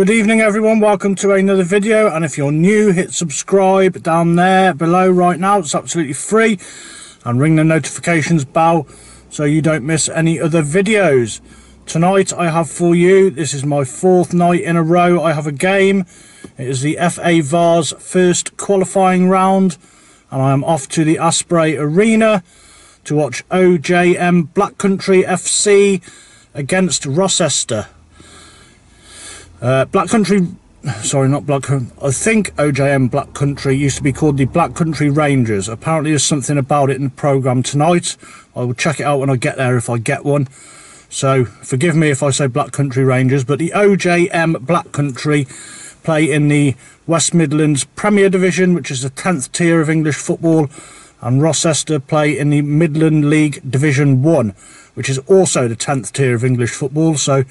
Good evening everyone, welcome to another video and if you're new hit subscribe down there below right now, it's absolutely free and ring the notifications bell so you don't miss any other videos. Tonight I have for you, this is my fourth night in a row, I have a game. It is the FA Vase first qualifying round and I am off to the Asprey Arena to watch OJM Black Country FC against Rochester. Uh, Black Country, sorry, not Black Country, I think OJM Black Country used to be called the Black Country Rangers. Apparently there's something about it in the programme tonight. I will check it out when I get there if I get one. So forgive me if I say Black Country Rangers, but the OJM Black Country play in the West Midlands Premier Division, which is the 10th tier of English football, and Rochester play in the Midland League Division 1, which is also the 10th tier of English football. So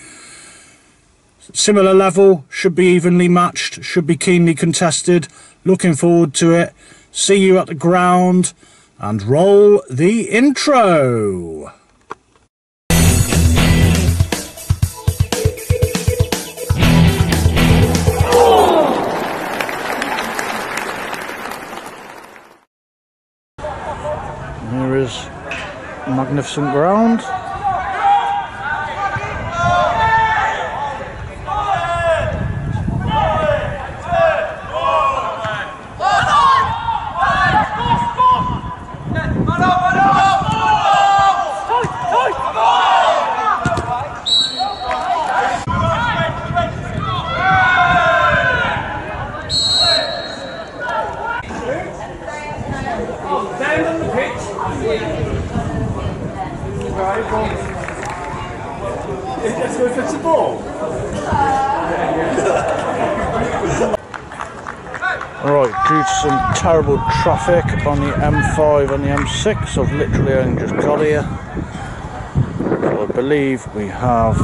Similar level, should be evenly matched, should be keenly contested. Looking forward to it. See you at the ground and roll the intro. Here is magnificent ground. Alright, due to some terrible traffic on the M5 and the M6, I've literally only just got here. So I believe we have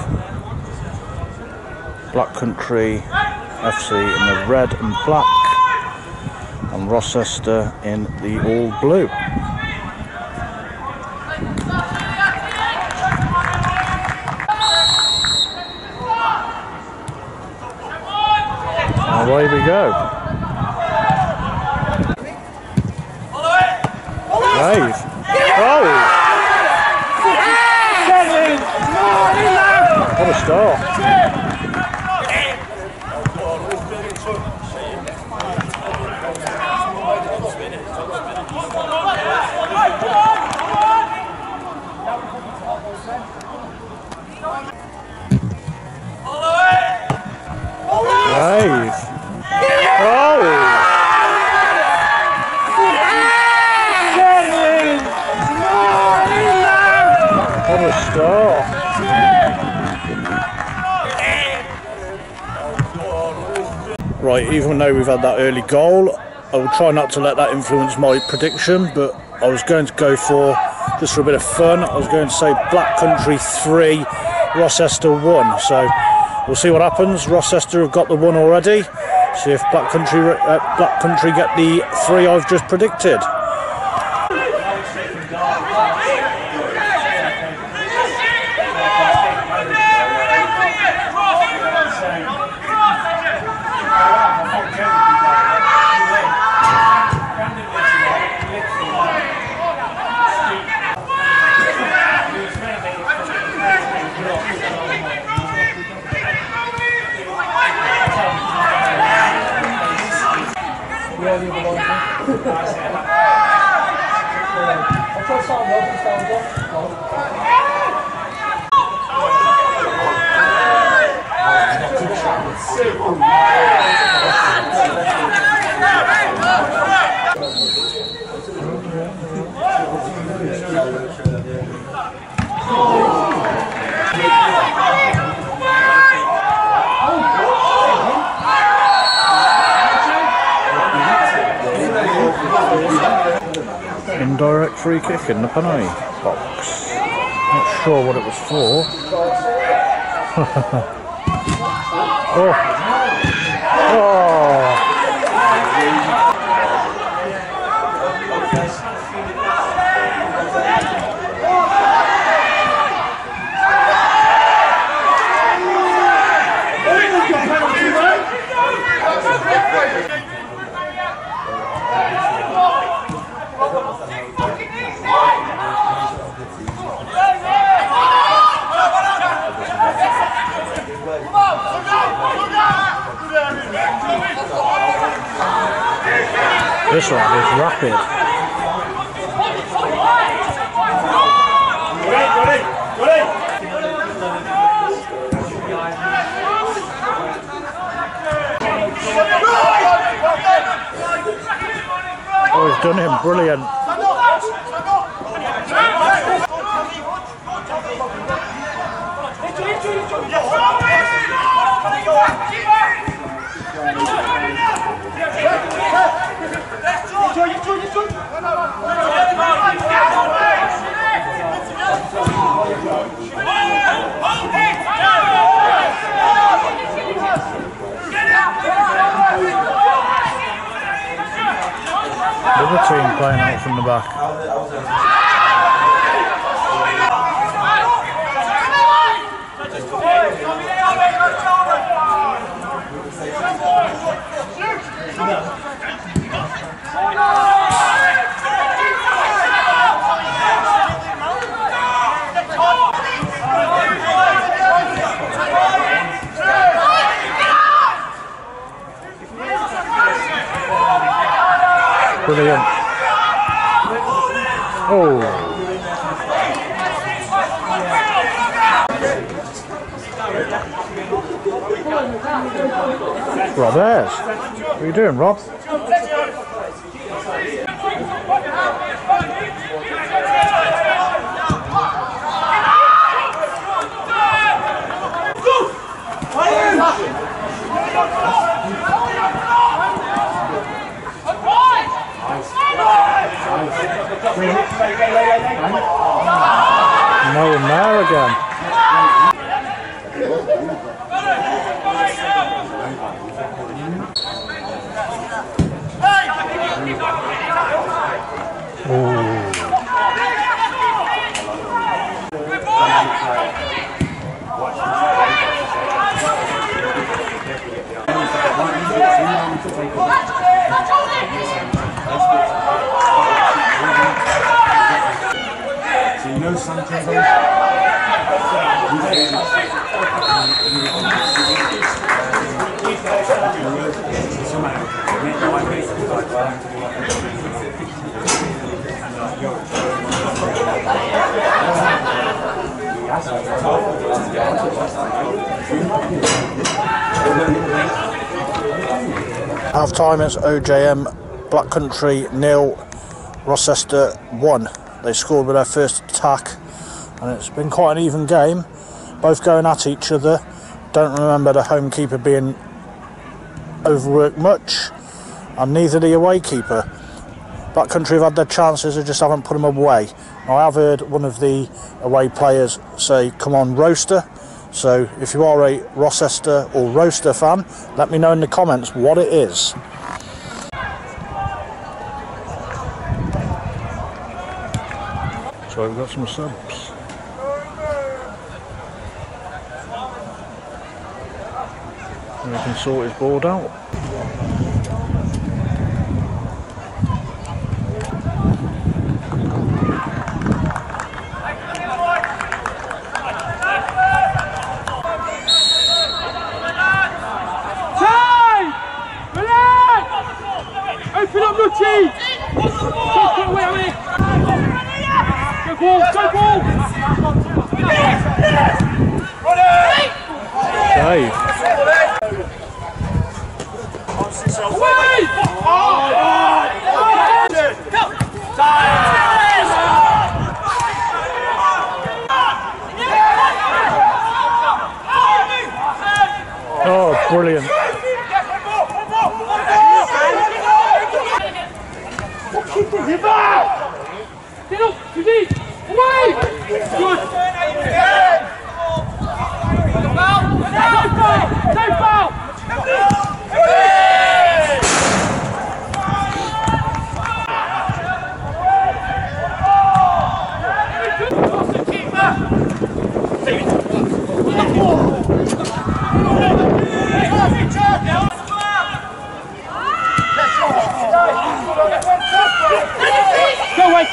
Black Country FC in the red and black and Rochester in the all blue. away we go. Wave. Oh! What a start. Right, even though we've had that early goal, I will try not to let that influence my prediction, but I was going to go for, just for a bit of fun, I was going to say Black Country 3, Rochester 1. So we'll see what happens. Rochester have got the 1 already. See if Black Country, uh, Black Country get the 3 I've just predicted. Indirect free kick in the penalty box. Not sure what it was for. oh. Oh. This one is rapid. Oh, he's done him brilliant. Another team playing out from the back. Brilliant. Oh. Rob Ayres. What are you doing, Rob? No there again. Half time it's OJM Black Country nil, Rochester one. They scored with their first attack, and it's been quite an even game. Both going at each other. Don't remember the home keeper being overworked much, and neither the away keeper. Black Country have had their chances, they just haven't put them away. Now, I have heard one of the away players say, "Come on, roaster." So, if you are a Rochester or Roaster fan, let me know in the comments what it is. So we've got some subs. And we can sort his board out. Time! Relax! Open up your cheek! Just put away, away! Go ball, go ball! Dave. Away! Oh, brilliant. Get up, too deep! Away! Good! No foul! No foul! Go away!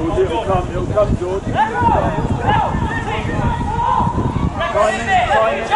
George, it'll come, it'll come, George. Timing, timing.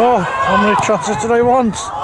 Oh, how many trotters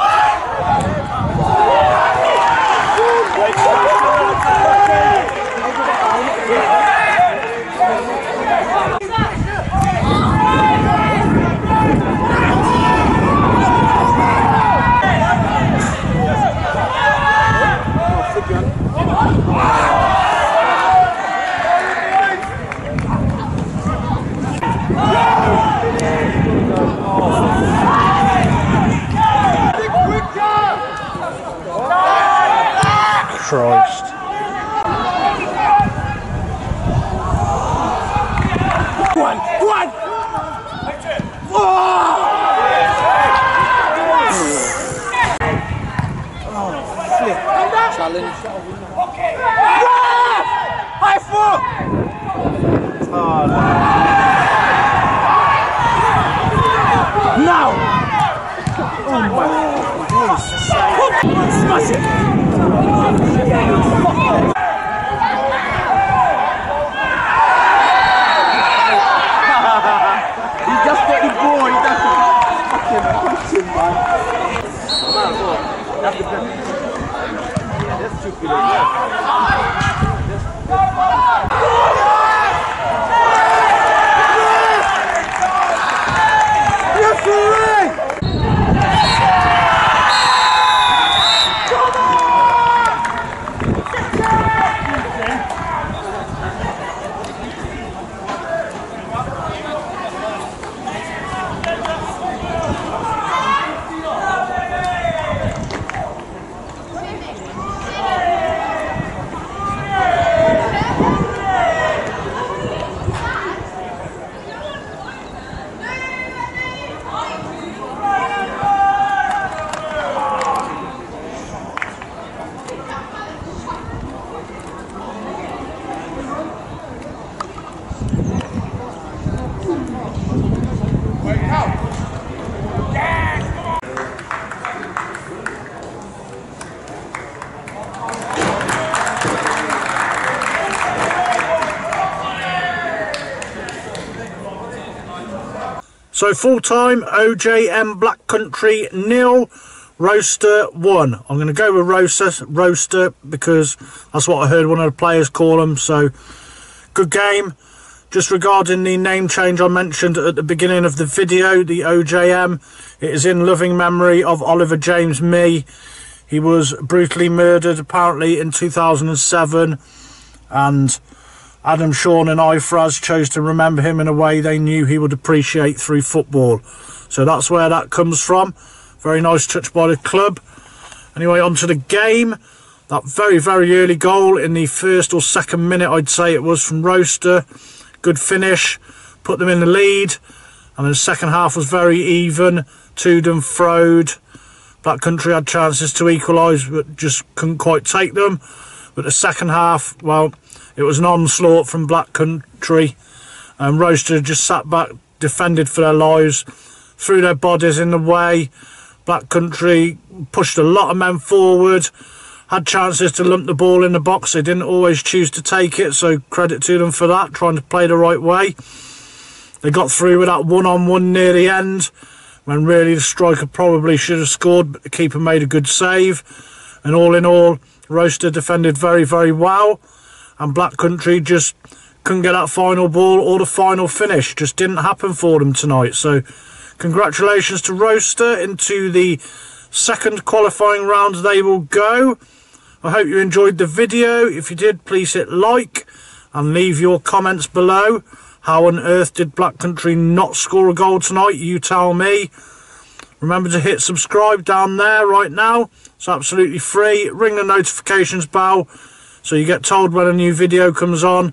So full time OJM Black Country nil, Roaster one. I'm going to go with Roaster, Roaster because that's what I heard one of the players call them. So good game. Just regarding the name change I mentioned at the beginning of the video, the OJM, it is in loving memory of Oliver James Mee. He was brutally murdered apparently in 2007 and Adam Shawn and Ifraz chose to remember him in a way they knew he would appreciate through football. So that's where that comes from. Very nice touch by the club. Anyway, on to the game. That very, very early goal in the first or second minute, I'd say it was from Roaster. Good finish, put them in the lead. And the second half was very even. To'd and froed. Black Country had chances to equalise, but just couldn't quite take them. But the second half, well, it was an onslaught from Black Country. And Roaster just sat back, defended for their lives, threw their bodies in the way. Black Country pushed a lot of men forward, had chances to lump the ball in the box. They didn't always choose to take it, so credit to them for that, trying to play the right way. They got through with that one on one near the end, when really the striker probably should have scored, but the keeper made a good save. And all in all, Roaster defended very, very well and Black Country just couldn't get that final ball or the final finish. Just didn't happen for them tonight. So, congratulations to Roaster into the second qualifying round they will go. I hope you enjoyed the video. If you did, please hit like and leave your comments below. How on earth did Black Country not score a goal tonight? You tell me. Remember to hit subscribe down there right now. It's absolutely free. Ring the notifications bell so you get told when a new video comes on.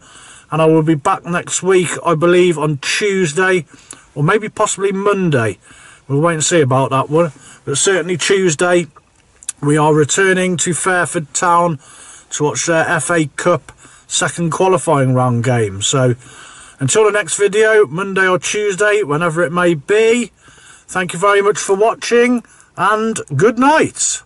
And I will be back next week, I believe, on Tuesday or maybe possibly Monday. We'll wait and see about that one. But certainly Tuesday, we are returning to Fairford Town to watch their FA Cup second qualifying round game. So until the next video, Monday or Tuesday, whenever it may be, thank you very much for watching and good night.